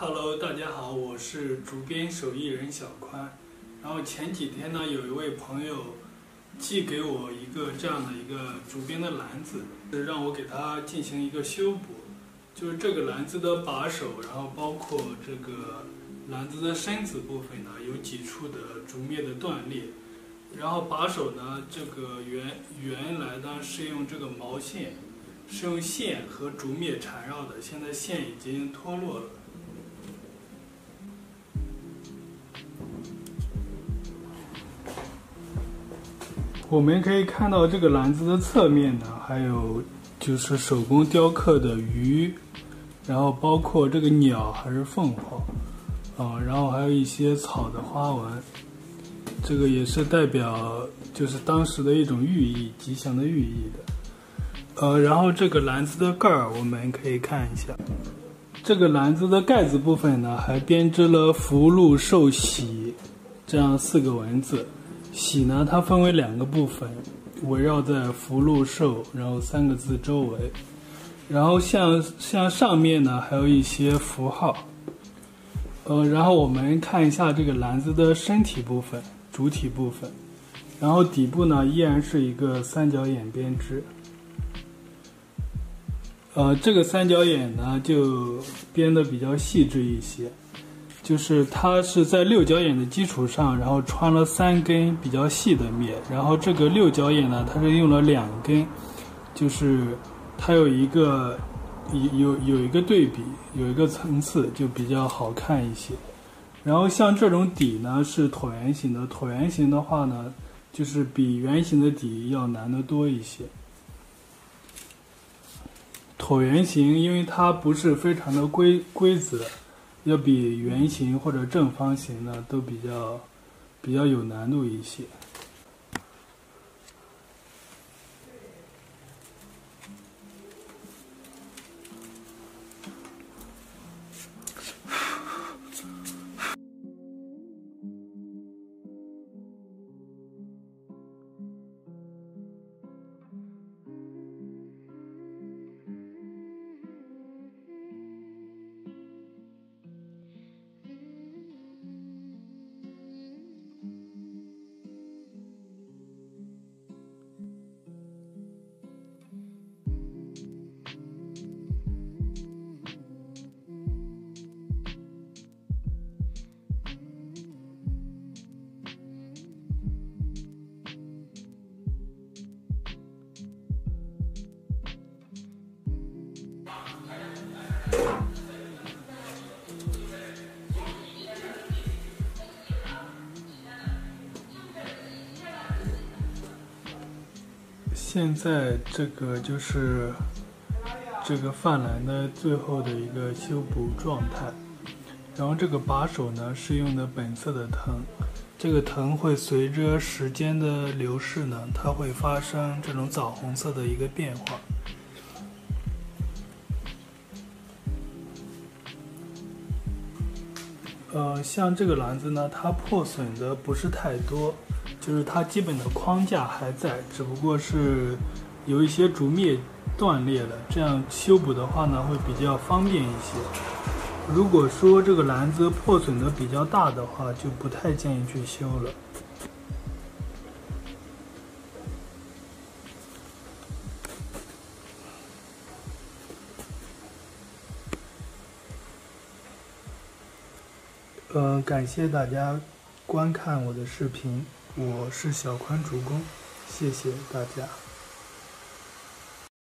Hello，大家好，我是竹编手艺人小宽。然后前几天呢，有一位朋友寄给我一个这样的一个竹编的篮子，让我给他进行一个修补。就是这个篮子的把手，然后包括这个篮子的身子部分呢，有几处的竹篾的断裂。然后把手呢，这个原原来呢是用这个毛线，是用线和竹篾缠绕的，现在线已经脱落了。我们可以看到这个篮子的侧面呢，还有就是手工雕刻的鱼，然后包括这个鸟还是凤凰，啊，然后还有一些草的花纹，这个也是代表就是当时的一种寓意，吉祥的寓意的。呃，然后这个篮子的盖儿我们可以看一下，这个篮子的盖子部分呢，还编织了“福禄寿喜”这样四个文字。喜呢，它分为两个部分，围绕在福禄寿，然后三个字周围，然后像像上面呢还有一些符号，呃，然后我们看一下这个篮子的身体部分，主体部分，然后底部呢依然是一个三角眼编织，呃，这个三角眼呢就编的比较细致一些。就是它是在六角眼的基础上，然后穿了三根比较细的面，然后这个六角眼呢，它是用了两根，就是它有一个有有有一个对比，有一个层次，就比较好看一些。然后像这种底呢是椭圆形的，椭圆形的话呢，就是比圆形的底要难得多一些。椭圆形因为它不是非常的规规则。要比圆形或者正方形呢，都比较比较有难度一些。现在这个就是这个泛蓝的最后的一个修补状态，然后这个把手呢是用的本色的藤，这个藤会随着时间的流逝呢，它会发生这种枣红色的一个变化。呃，像这个篮子呢，它破损的不是太多。就是它基本的框架还在，只不过是有一些竹篾断裂了，这样修补的话呢会比较方便一些。如果说这个篮子破损的比较大的话，就不太建议去修了。嗯，感谢大家观看我的视频。我是小宽主公，谢谢大家。